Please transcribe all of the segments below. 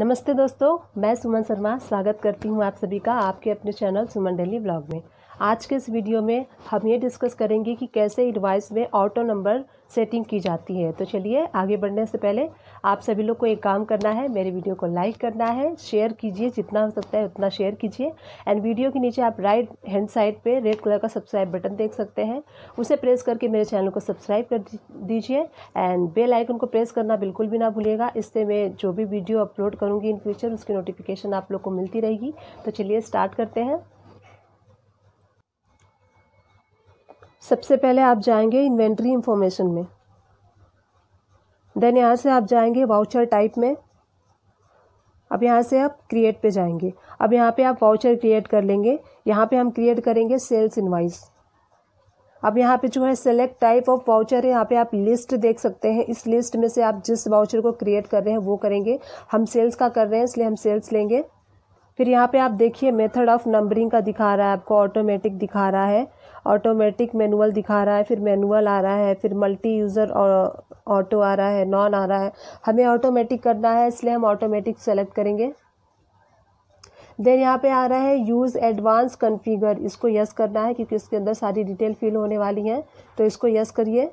नमस्ते दोस्तों, मैं सुमन शर्मा स्वागत करती हूँ आप सभी का आपके अपने चैनल सुमन डेली ब्लॉग में। आज के इस वीडियो में हम ये डिस्कस करेंगे कि कैसे इनवाइस में ऑटो नंबर सेटिंग की जाती है। तो चलिए, आगे बढ़ने से पहले आप सभी लोग को एक काम करना है, मेरे वीडियो को लाइक करना है, शेयर कीजिए, जितना हो सकता है उतना शेयर कीजिए। एंड वीडियो के नीचे आप राइट हैंड साइड पे रेड कलर का सब्सक्राइब बटन देख सकते हैं। उसे प्रेस करके मेरे चैनल को सब्सक्राइब कर दीजिए। एंड बेल आइकन को प्रेस करना बिल्कुल भी ना भूलिएगा। इससे मैं जो भी वीडियो अपलोड करूँगी इन फ्यूचर उसकी नोटिफिकेशन आप लोग को मिलती रहेगी। तो चलिए स्टार्ट करते हैं। सबसे पहले आप जाएँगे इन्वेंट्री इंफॉर्मेशन में। देन यहाँ से आप जाएँगे वाउचर टाइप में। अब यहाँ से आप क्रिएट पे जाएँगे। अब यहाँ पे आप वाउचर क्रिएट कर लेंगे। यहाँ पे हम क्रिएट करेंगे सेल्स इनवाइस अब यहाँ पे जो है सेलेक्ट टाइप ऑफ़ वाउचर है, यहाँ पे आप लिस्ट देख सकते हैं। इस लिस्ट में से आप जिस वाउचर को क्रिएट कर रहे हैं, वो करेंगे। हम सेल्स का कर रहे हैं, इसलिए हम सेल्स लेंगे। फिर यहाँ पे आप देखिए मेथड ऑफ़ नंबरिंग का दिखा रहा है, आपको ऑटोमेटिक दिखा रहा है। ऑटोमेटिक मैनुअल दिखा रहा है, फिर मैनुअल आ रहा है, फिर मल्टी यूज़र ऑटो आ रहा है नॉन आ रहा है। हमें ऑटोमेटिक करना है, इसलिए हम ऑटोमेटिक सेलेक्ट करेंगे। देन यहाँ पे आ रहा है यूज़ एडवांस कन्फिगर इसको यस करना है, क्योंकि इसके अंदर सारी डिटेल फिल होने वाली हैं तो इसको यस करिए।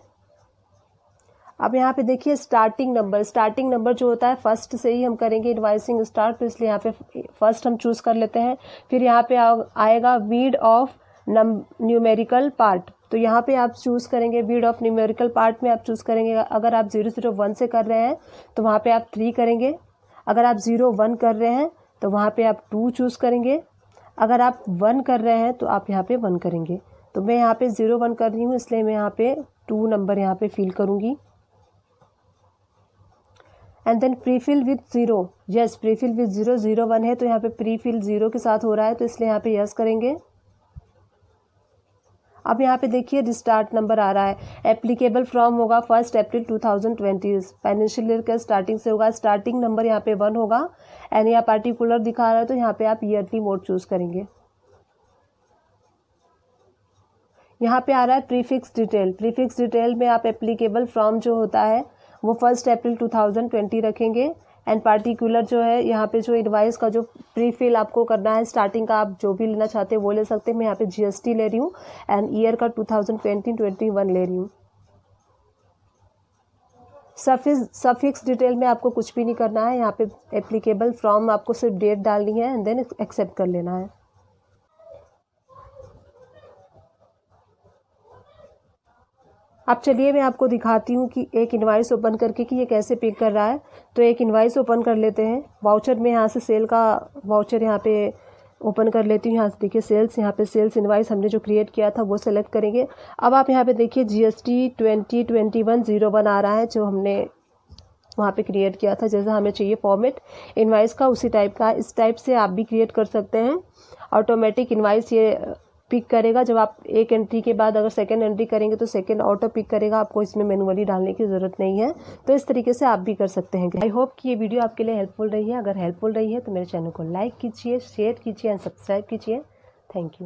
अब यहाँ पे देखिए स्टार्टिंग नंबर स्टार्टिंग नंबर जो होता है फ़र्स्ट से ही हम करेंगे इन्वाइसिंग स्टार्ट तो इसलिए यहाँ पे फ़र्स्ट हम चूज़ कर लेते हैं। फिर यहाँ पे आ, आएगा वीड ऑफ़ न्यूमेरिकल पार्ट तो यहाँ पे आप चूज़ करेंगे वीड ऑफ़ न्यूमेरिकल पार्ट में आप चूज़ करेंगे। अगर आप ज़ीरो ज़ीरो वन से कर रहे हैं तो वहाँ पे आप थ्री करेंगे। अगर आप ज़ीरो वन कर रहे हैं तो वहाँ पे आप टू चूज़ करेंगे। अगर आप वन कर रहे हैं तो आप यहाँ पे वन करेंगे। तो मैं यहाँ पे ज़ीरो वन कर रही हूँ इसलिए मैं यहाँ पे टू नंबर यहाँ पे फिल करूँगी। And then prefill zero yes prefill zero zero one है तो यहाँ पे प्री फिल ज़ीरो के साथ हो रहा है तो इसलिए यहाँ पे यस करेंगे। अब यहाँ पे देखिए रिस्टार्ट नंबर आ रहा है। एप्लीकेबल फ्रॉम होगा फ़र्स्ट अप्रैल 2020 फाइनेंशियल ईयर का स्टार्टिंग से होगा। स्टार्टिंग नंबर यहाँ पे वन होगा। एंड यहाँ पार्टिकुलर दिखा रहा है तो यहाँ पे आप ईयरली मोड चूज़ करेंगे। यहाँ पे आ रहा है प्रीफिक्स डिटेल प्रीफिक्स डिटेल में आप एप्लीकेबल फ्रॉम जो होता है वो फ़र्स्ट अप्रैल 2020 रखेंगे। एंड पार्टिकुलर जो है, यहाँ पे जो एडवाइस का जो प्री फिल आपको करना है स्टार्टिंग का आप जो भी लेना चाहते हैं, वो ले सकते हैं। मैं यहाँ पे जीएसटी ले रही हूँ एंड ईयर का 2020 21 ले रही हूँ। सफिक्स सफिक्स डिटेल में आपको कुछ भी नहीं करना है। यहाँ पे एप्लीकेबल फ्रॉम आपको सिर्फ़ डेट डालनी है एंड देन एक्सेप्ट कर लेना है। अब चलिए मैं आपको दिखाती हूँ कि एक इन्वाइस ओपन करके कि ये कैसे पिक कर रहा है। तो एक इन्वाइस ओपन कर लेते हैं। वाउचर में यहाँ से सेल का वाउचर यहाँ पे ओपन कर लेती हूँ। यहाँ से देखिए सेल्स यहाँ पे सेल्स इन्वाइस हमने जो क्रिएट किया था वो सेलेक्ट करेंगे। अब आप यहाँ पे देखिए G S T twenty twenty one zero one आ रहा है, जो हमने वहाँ पे क्रिएट किया था। जैसा हमें चाहिए फॉर्मेट इन्वाइस का उसी टाइप का। इस टाइप से आप भी क्रिएट कर सकते हैं। ऑटोमेटिक इन्वाइस ये पिक करेगा। जब आप एक एंट्री के बाद अगर सेकेंड एंट्री करेंगे तो सेकेंड ऑटो पिक करेगा। आपको इसमें मैनुअली डालने की ज़रूरत नहीं है। तो इस तरीके से आप भी कर सकते हैं। आई होप कि ये वीडियो आपके लिए हेल्पफुल रही है। अगर हेल्पफुल रही है तो मेरे चैनल को लाइक कीजिए शेयर कीजिए एंड सब्सक्राइब कीजिए। Thank you